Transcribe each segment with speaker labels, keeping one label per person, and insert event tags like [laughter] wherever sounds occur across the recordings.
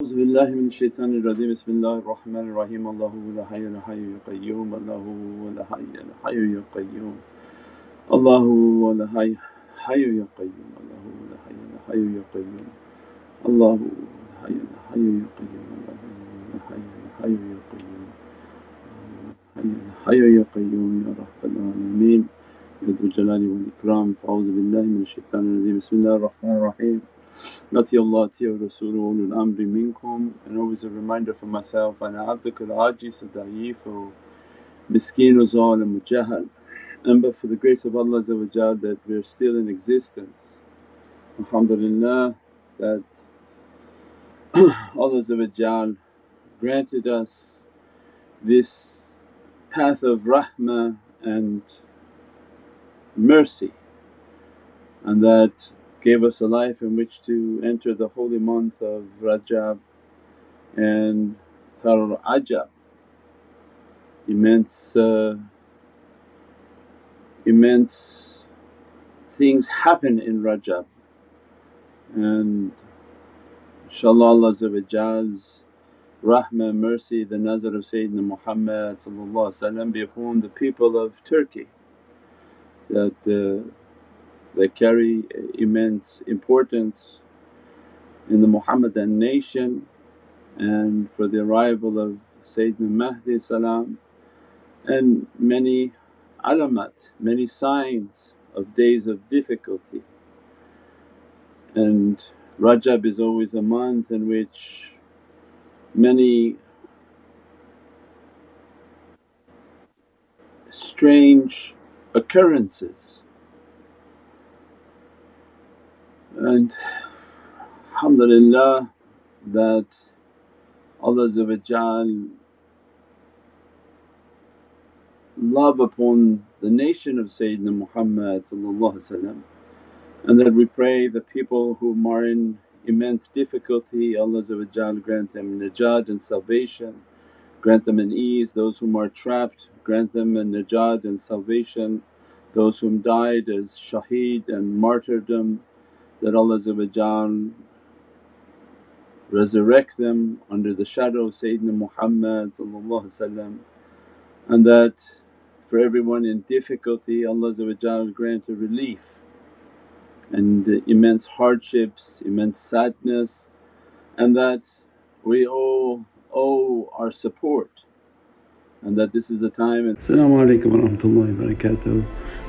Speaker 1: أعوذ بالله من الشيطان الرجيم بسم الله الرحمن الرحيم الله الحي الحي القيوم الله الحي الحي القيوم الله الحي
Speaker 2: حي القيوم الله الحي الحي القيوم الله الحي الحي القيوم الله الحي الحي القيوم الحي الحي القيوم يا رب العالمين يا ذو الجلال والإكرام فأعوذ بالله
Speaker 1: من الشيطان الرجيم بسم الله الرحمن الرحيم Nati Allah, Ati Rasulul Amri Minkum and always a reminder for myself, Ana abdukal ajis da'if miskin zalim jahal and but for the grace of Allah that we're still in existence. Alhamdulillah that [clears throat] Allah granted us this path of rahmah and mercy and that gave us a life in which to enter the holy month of Rajab and Tarul Ajab, immense, uh, immense things happen in Rajab and inshaAllah Allah's rahmah, mercy, the nazar of Sayyidina Muhammad be upon the people of Turkey that uh, they carry uh, immense importance in the Muhammadan nation and for the arrival of Sayyidina Mahdi salam and many alamat, many signs of days of difficulty. And Rajab is always a month in which many strange occurrences and alhamdulillah that Allah love upon the nation of Sayyidina Muhammad and that we pray the people who are in immense difficulty Allah grant them najat and salvation, grant them an ease, those whom are trapped grant them a najat and salvation, those whom died as shaheed and martyrdom that Allah resurrect them under the shadow of Sayyidina Muhammad and that for everyone in difficulty Allah grant a relief and immense hardships, immense sadness and that we all owe our support and that this is a time… And
Speaker 2: Assalamu alaikum warahmatullahi wabarakatuh.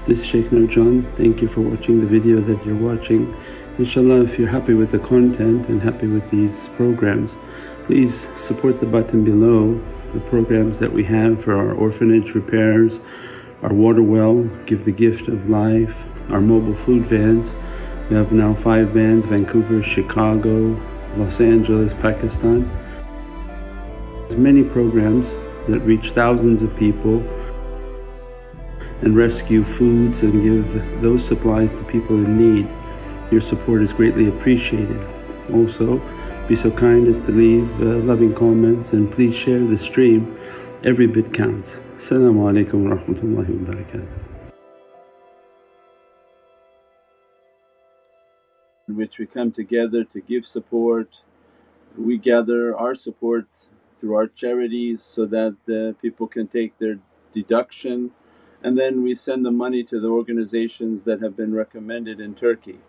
Speaker 2: This is Shaykh Nurjan, Thank you for watching the video that you're watching. Inshallah, if you're happy with the content and happy with these programs, please support the button below the programs that we have for our orphanage repairs, our water well, Give the Gift of Life, our mobile food vans. We have now five vans, Vancouver, Chicago, Los Angeles, Pakistan. There's many programs that reach thousands of people and rescue foods and give those supplies to people in need. Your support is greatly appreciated. Also, be so kind as to leave uh, loving comments and please share the stream. Every bit counts. Assalamu alaikum wa rahmatullahi wa barakatuh.
Speaker 1: In which we come together to give support, we gather our support through our charities so that the people can take their deduction and then we send the money to the organizations that have been recommended in Turkey.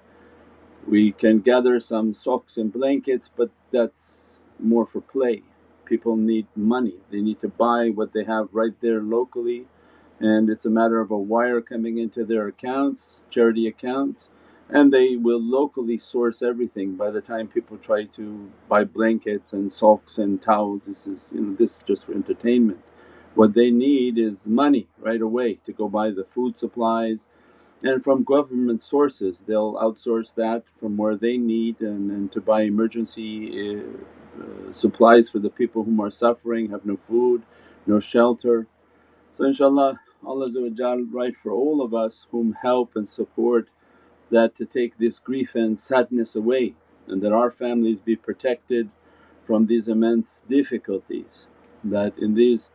Speaker 1: We can gather some socks and blankets but that's more for play. People need money, they need to buy what they have right there locally and it's a matter of a wire coming into their accounts, charity accounts and they will locally source everything by the time people try to buy blankets and socks and towels this is you know this is just for entertainment what they need is money right away to go buy the food supplies and from government sources. They'll outsource that from where they need and, and to buy emergency uh, uh supplies for the people whom are suffering, have no food, no shelter. So, inshallah, Allah write for all of us whom help and support that to take this grief and sadness away and that our families be protected from these immense difficulties. That in these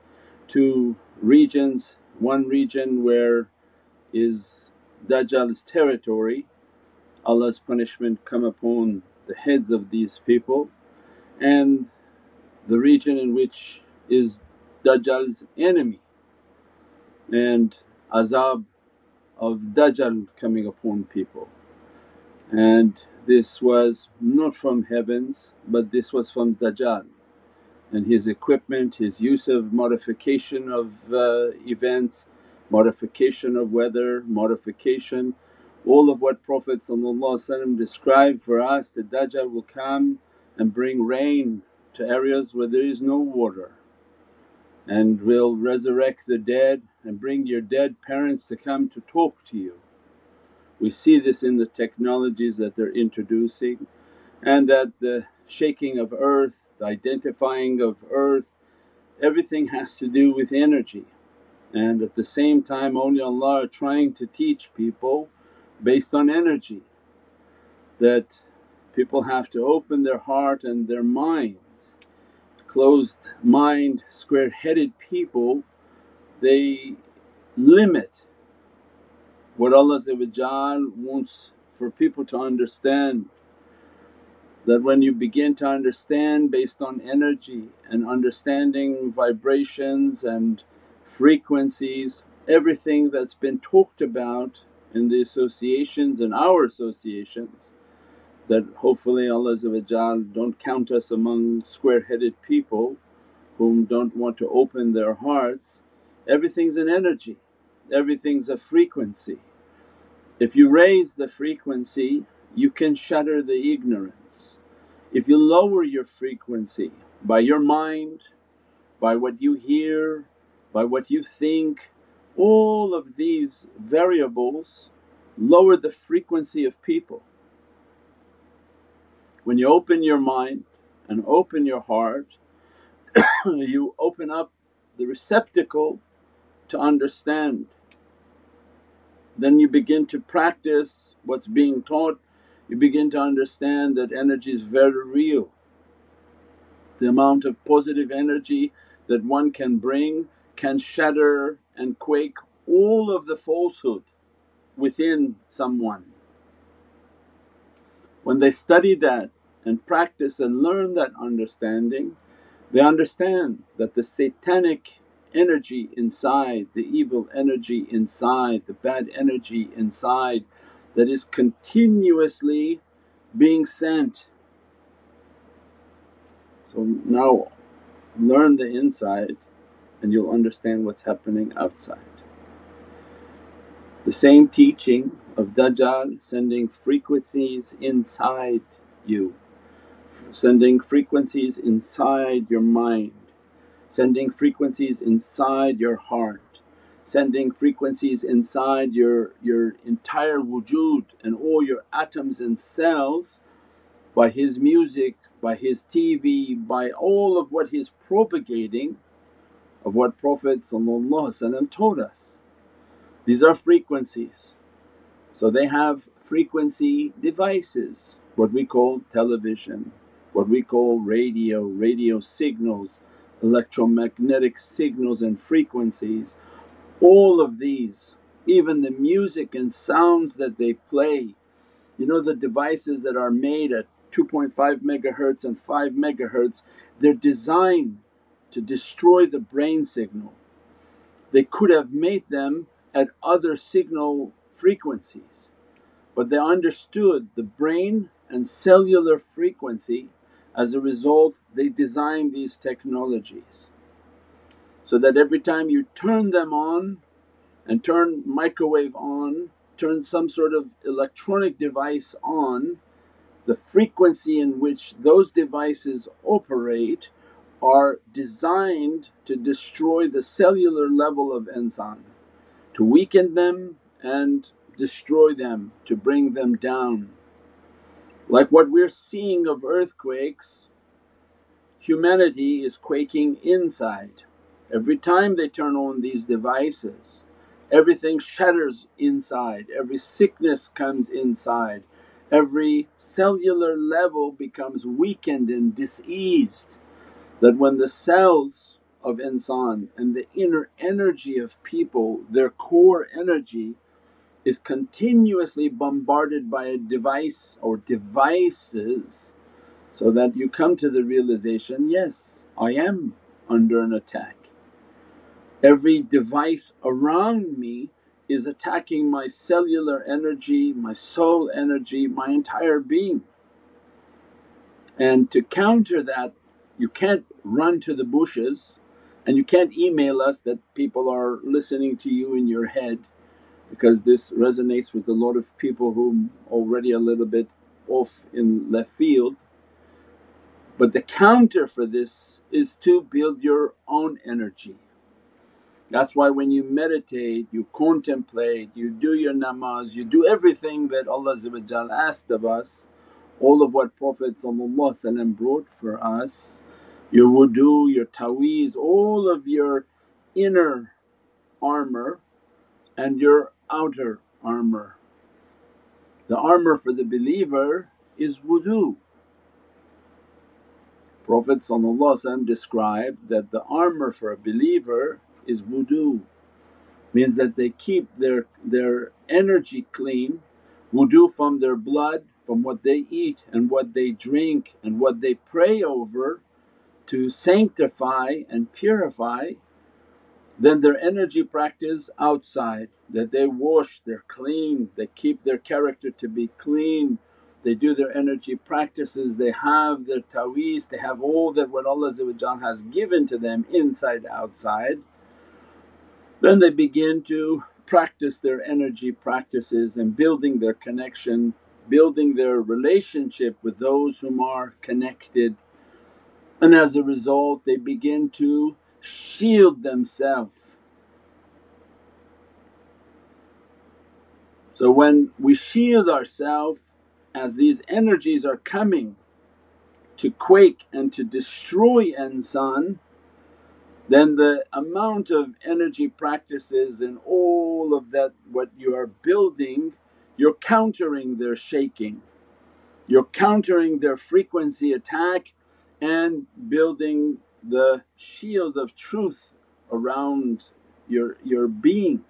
Speaker 1: two regions, one region where is Dajjal's territory, Allah's punishment come upon the heads of these people and the region in which is Dajjal's enemy and azab of Dajjal coming upon people. And this was not from heavens but this was from Dajjal and his equipment, his use of modification of uh, events modification of weather, modification. All of what Prophet described for us the Dajjal will come and bring rain to areas where there is no water and will resurrect the dead and bring your dead parents to come to talk to you. We see this in the technologies that they're introducing and that the shaking of earth, the identifying of earth, everything has to do with energy and at the same time Allah are trying to teach people based on energy that people have to open their heart and their minds. Closed mind, square headed people they limit what Allah wants for people to understand that when you begin to understand based on energy and understanding vibrations and frequencies, everything that's been talked about in the associations and our associations that hopefully Allah don't count us among square-headed people whom don't want to open their hearts. Everything's an energy, everything's a frequency. If you raise the frequency you can shatter the ignorance. If you lower your frequency by your mind, by what you hear, by what you think, all of these variables lower the frequency of people. When you open your mind and open your heart, [coughs] you open up the receptacle to understand. Then you begin to practice what's being taught, you begin to understand that energy is very real. The amount of positive energy that one can bring can shatter and quake all of the falsehood within someone. When they study that and practice and learn that understanding, they understand that the satanic energy inside, the evil energy inside, the bad energy inside that is continuously being sent. So now learn the inside and you'll understand what's happening outside. The same teaching of Dajjal sending frequencies inside you, sending frequencies inside your mind, sending frequencies inside your heart, sending frequencies inside your, your entire wujud and all your atoms and cells by his music, by his TV, by all of what he's propagating of what Prophet ﷺ told us. These are frequencies. So they have frequency devices, what we call television, what we call radio, radio signals, electromagnetic signals and frequencies. All of these, even the music and sounds that they play, you know the devices that are made at 2.5 megahertz and 5 megahertz, they're designed to destroy the brain signal. They could have made them at other signal frequencies, but they understood the brain and cellular frequency. As a result, they designed these technologies so that every time you turn them on and turn microwave on, turn some sort of electronic device on, the frequency in which those devices operate are designed to destroy the cellular level of insan, to weaken them and destroy them, to bring them down. Like what we're seeing of earthquakes, humanity is quaking inside. Every time they turn on these devices, everything shatters inside, every sickness comes inside, every cellular level becomes weakened and diseased that when the cells of insan and the inner energy of people, their core energy is continuously bombarded by a device or devices so that you come to the realization, yes I am under an attack. Every device around me is attacking my cellular energy, my soul energy, my entire being. And to counter that you can't run to the bushes and you can't email us that people are listening to you in your head because this resonates with a lot of people who already a little bit off in left field. But the counter for this is to build your own energy. That's why when you meditate, you contemplate, you do your namaz, you do everything that Allah asked of us, all of what Prophet brought for us your wudu, your taweez, all of your inner armour and your outer armour. The armour for the believer is wudu. Prophet described that the armour for a believer is wudu, means that they keep their, their energy clean, wudu from their blood, from what they eat and what they drink and what they pray over to sanctify and purify then their energy practice outside that they wash, they're clean, they keep their character to be clean, they do their energy practices, they have their taweez, they have all that what Allah has given to them inside outside. Then they begin to practice their energy practices and building their connection, building their relationship with those whom are connected and as a result, they begin to shield themselves. So, when we shield ourselves as these energies are coming to quake and to destroy insan, then the amount of energy practices and all of that what you are building, you're countering their shaking, you're countering their frequency attack and building the shield of truth around your your being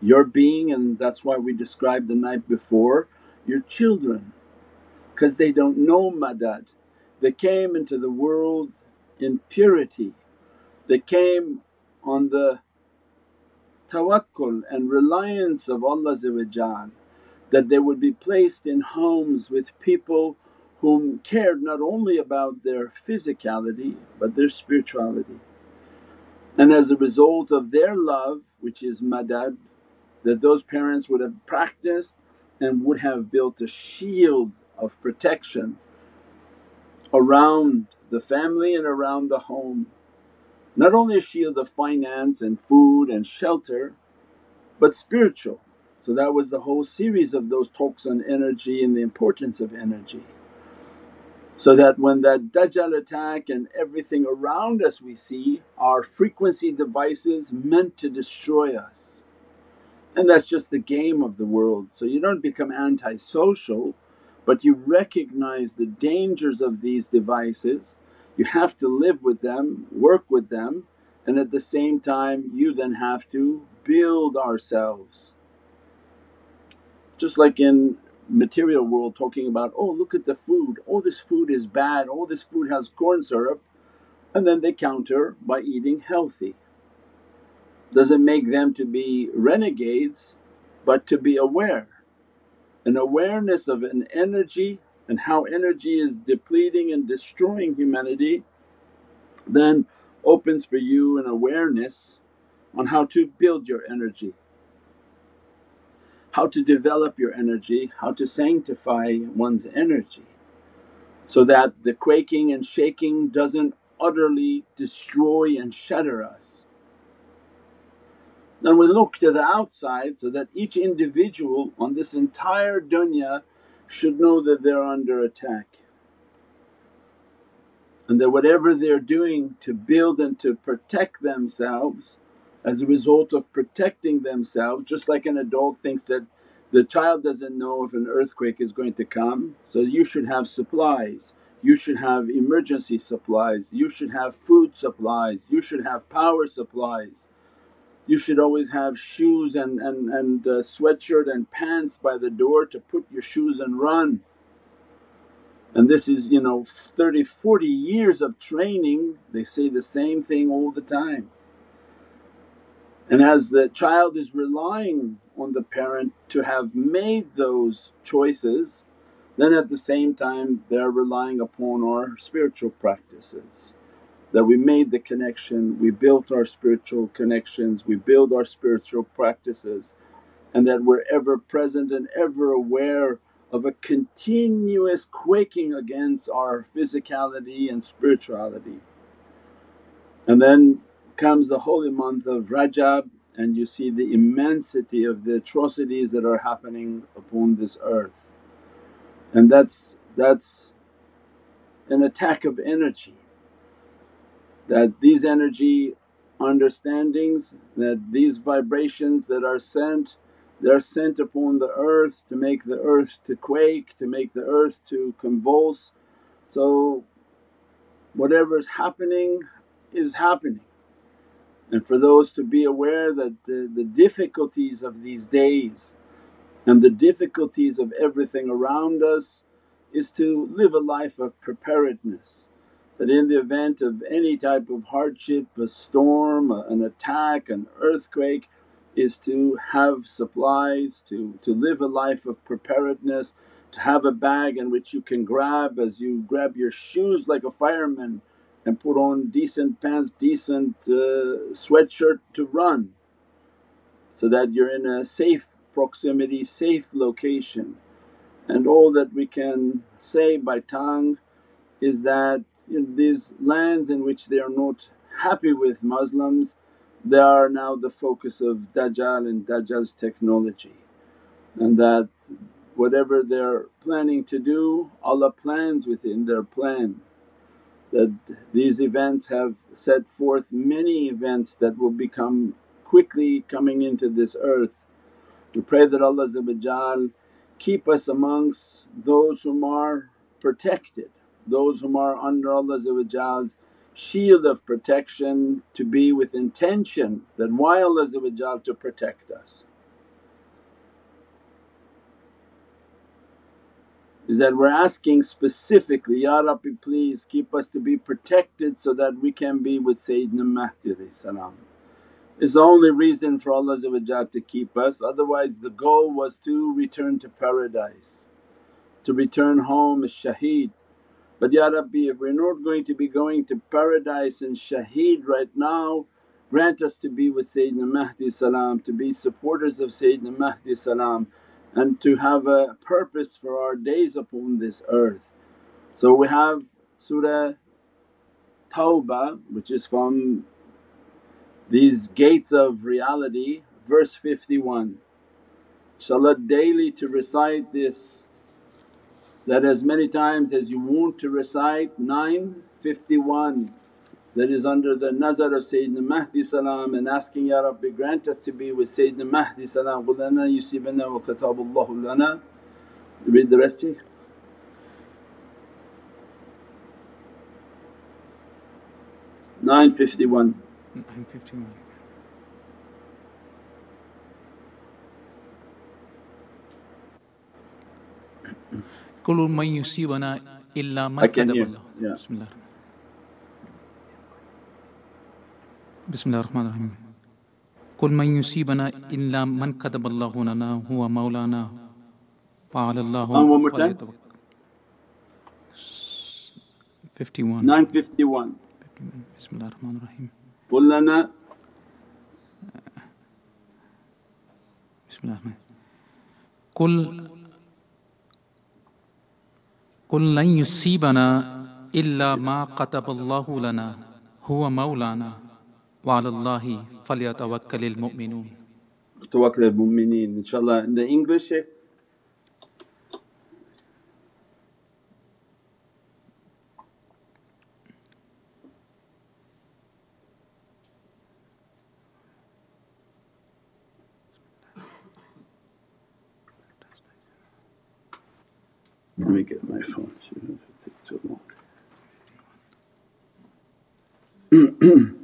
Speaker 1: your being and that's why we described the night before your children because they don't know madad they came into the world in purity they came on the tawakkul and reliance of allah that they would be placed in homes with people whom cared not only about their physicality but their spirituality. And as a result of their love which is madad that those parents would have practiced and would have built a shield of protection around the family and around the home. Not only a shield of finance and food and shelter but spiritual. So that was the whole series of those talks on energy and the importance of energy. So that when that Dajjal attack and everything around us we see are frequency devices meant to destroy us. And that's just the game of the world. So you don't become antisocial but you recognize the dangers of these devices, you have to live with them, work with them and at the same time you then have to build ourselves. Just like in material world talking about, oh, look at the food, oh, this food is bad, oh, this food has corn syrup, and then they counter by eating healthy. does it make them to be renegades, but to be aware. An awareness of an energy and how energy is depleting and destroying humanity then opens for you an awareness on how to build your energy how to develop your energy, how to sanctify one's energy so that the quaking and shaking doesn't utterly destroy and shatter us. Then we look to the outside so that each individual on this entire dunya should know that they're under attack and that whatever they're doing to build and to protect themselves as a result of protecting themselves just like an adult thinks that the child doesn't know if an earthquake is going to come so you should have supplies you should have emergency supplies you should have food supplies you should have power supplies you should always have shoes and and and uh, sweatshirt and pants by the door to put your shoes and run and this is you know 30 40 years of training they say the same thing all the time and as the child is relying on the parent to have made those choices, then at the same time they're relying upon our spiritual practices that we made the connection, we built our spiritual connections, we build our spiritual practices, and that we're ever present and ever aware of a continuous quaking against our physicality and spirituality. And then comes the holy month of Rajab and you see the immensity of the atrocities that are happening upon this earth and that's that's an attack of energy that these energy understandings that these vibrations that are sent they're sent upon the earth to make the earth to quake to make the earth to convulse so whatever is happening is happening and for those to be aware that the, the difficulties of these days and the difficulties of everything around us is to live a life of preparedness that in the event of any type of hardship, a storm, an attack, an earthquake is to have supplies, to, to live a life of preparedness, to have a bag in which you can grab as you grab your shoes like a fireman and put on decent pants, decent uh, sweatshirt to run so that you're in a safe proximity, safe location. And all that we can say by tongue is that these lands in which they are not happy with Muslims they are now the focus of Dajjal and Dajjal's technology and that whatever they're planning to do Allah plans within their plan that these events have set forth many events that will become quickly coming into this earth. We pray that Allah keep us amongst those whom are protected, those whom are under Allah's shield of protection to be with intention that why Allah to protect us. is that we're asking specifically, Ya Rabbi please keep us to be protected so that we can be with Sayyidina Mahdi salam. It's the only reason for Allah to keep us, otherwise the goal was to return to paradise, to return home as shaheed. But Ya Rabbi if we're not going to be going to paradise and shaheed right now, grant us to be with Sayyidina Mahdi salam, to be supporters of Sayyidina Mahdi salam and to have a purpose for our days upon this earth. So we have Surah Tawbah which is from these gates of reality verse 51. InshaAllah daily to recite this that as many times as you want to recite 951 that is under the nazar of Sayyidina Mahdi salam and asking, Ya Rabbi grant us to be with Sayyidina Mahdi salam, Gulana yusibana wa katabullahu lana. Read the rest here. Nine fifty one.
Speaker 2: Nine fifty one. [coughs] قل من Yusibana illa من كتب الله بسم الله بسم الله الرحمن الرحيم قل من يصيبنا إلا من كتب الله لنا هو مولانا فعلى الله فليتوكل 51
Speaker 1: 951
Speaker 2: بسم الله الرحمن الرحيم قل لنا بسم الله الرحمن قل قل لن يصيبنا إلا ما كتب الله لنا هو مولانا وعلى الله فليتوكل المؤمنون
Speaker 1: توكل المؤمنين ان شاء الله in the English Let me get my phone, it will take too long.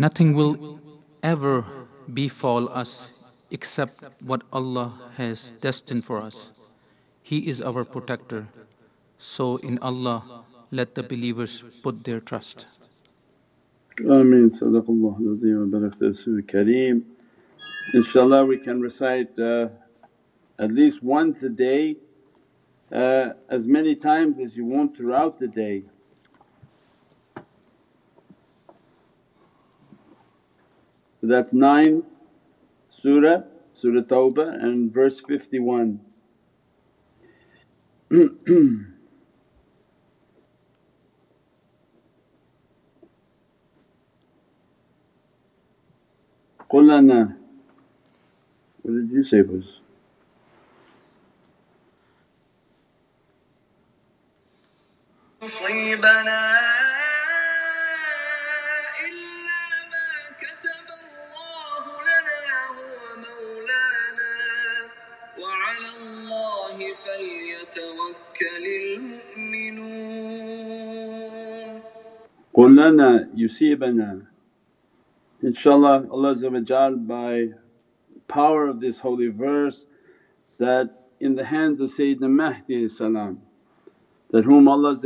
Speaker 2: Nothing will ever befall us except what Allah has destined for us. He is our protector. So in Allah let the believers put their trust. Ameen. Sadaqallahu wa barakatuhu
Speaker 1: kareem. Inshallah, we can recite uh, at least once a day, uh, as many times as you want throughout the day. So that's 9 surah, surah Tawbah and verse 51. [clears throat] Qulana. What did you say was? You lana yusibana. InshaAllah Allah by power of this holy verse that in the hands of Sayyidina Mahdi salam, that whom Allah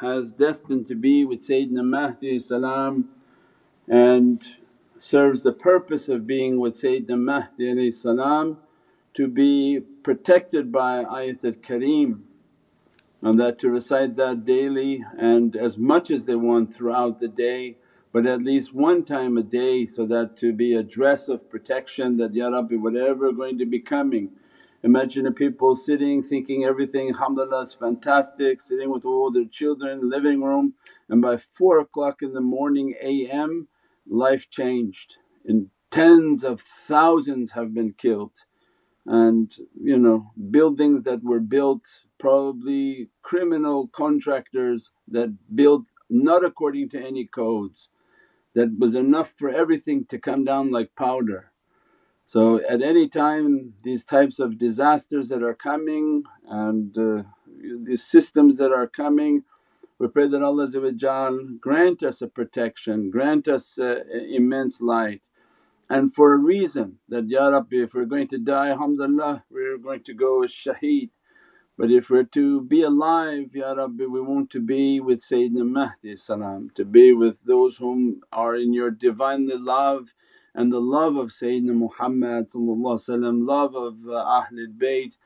Speaker 1: has destined to be with Sayyidina Mahdi salam and serves the purpose of being with Sayyidina Mahdi salam to be protected by Ayatul Kareem and that to recite that daily and as much as they want throughout the day but at least one time a day so that to be a dress of protection that, Ya Rabbi whatever going to be coming. Imagine the people sitting thinking everything alhamdulillah is fantastic, sitting with all their children living room and by 4 o'clock in the morning am life changed and tens of thousands have been killed and you know buildings that were built probably criminal contractors that built not according to any codes that was enough for everything to come down like powder. So at any time these types of disasters that are coming and uh, these systems that are coming we pray that Allah grant us a protection, grant us uh, immense light and for a reason that, Ya Rabbi if we're going to die alhamdulillah we're going to go as shaheed but if we're to be alive, Ya Rabbi, we want to be with Sayyidina Mahdi salam, to be with those whom are in your Divinely love and the love of Sayyidina Muhammad love of uh, Ahlul Bayt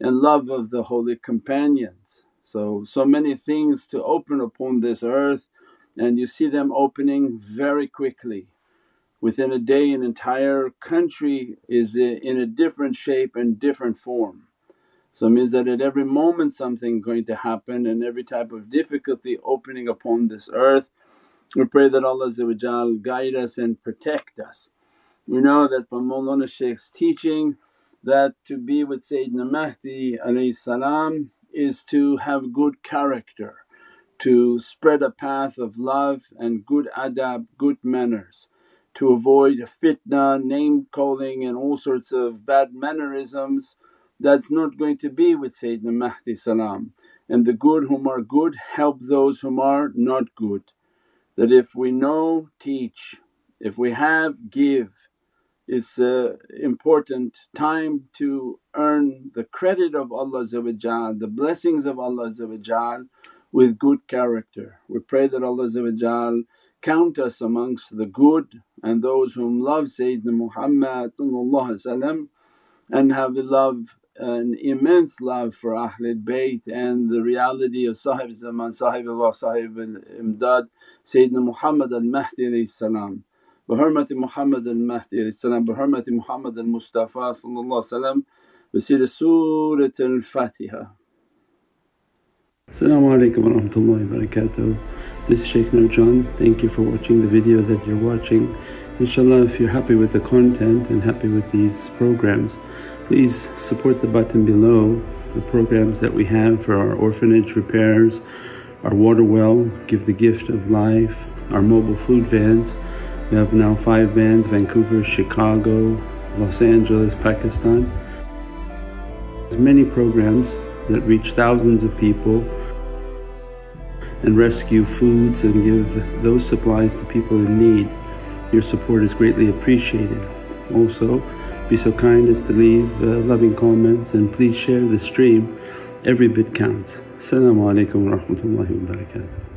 Speaker 1: and love of the holy companions. So, so many things to open upon this earth and you see them opening very quickly. Within a day an entire country is uh, in a different shape and different form. So it means that at every moment something going to happen and every type of difficulty opening upon this earth, we pray that Allah guide us and protect us. We know that from Mawlana Shaykh's teaching that to be with Sayyidina Mahdi salam is to have good character, to spread a path of love and good adab, good manners to avoid fitna, name calling and all sorts of bad mannerisms that's not going to be with Sayyidina Mahdi salam. And the good whom are good help those whom are not good. That if we know, teach, if we have, give. It's an uh, important time to earn the credit of Allah, the blessings of Allah with good character. We pray that Allah count us amongst the good and those whom love Sayyidina Muhammad and have love an immense love for Ahlul Bayt and the reality of Sahib Zaman, Sahib Allah, Sahib al-Imdad, Sayyidina Muhammad al-Mahdi salam. بحرمة Muhammad al-Mahdi بحرمة محمد Muhammad Al Mustafa, عليه وسلم بصير سورة الفاتحة
Speaker 2: Assalamu alaikum wa rahmatullahi wa barakatuh. This is Shaykh Nurjan. Thank you for watching the video that you're watching. Inshallah, if you're happy with the content and happy with these programs, Please support the button below the programs that we have for our orphanage repairs, our water well, Give the Gift of Life, our mobile food vans. We have now five vans Vancouver, Chicago, Los Angeles, Pakistan. There's many programs that reach thousands of people and rescue foods and give those supplies to people in need. Your support is greatly appreciated. Also, be so kind as to leave uh, loving comments and please share the stream. Every bit counts. Assalamu alaikum wa rahmatullahi wa barakatuh.